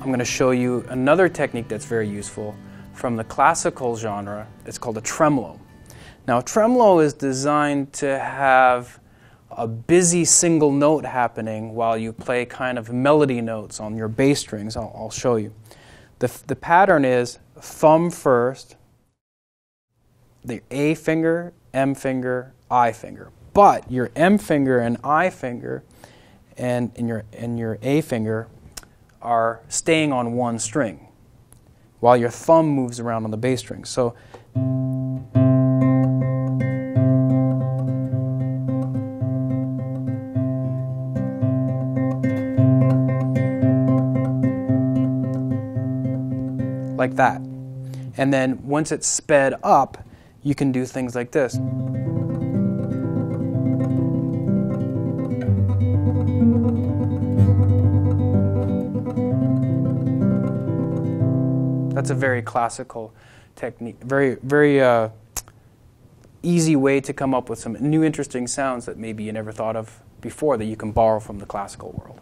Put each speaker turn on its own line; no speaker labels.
I'm going to show you another technique that's very useful from the classical genre. It's called a tremolo. Now, a tremolo is designed to have a busy single note happening while you play kind of melody notes on your bass strings. I'll, I'll show you. The, the pattern is thumb first, the A finger, M finger, I finger. But your M finger and I finger and, and, your, and your A finger are staying on one string while your thumb moves around on the bass string. So like that. And then once it's sped up, you can do things like this. That's a very classical technique, very, very uh, easy way to come up with some new interesting sounds that maybe you never thought of before that you can borrow from the classical world.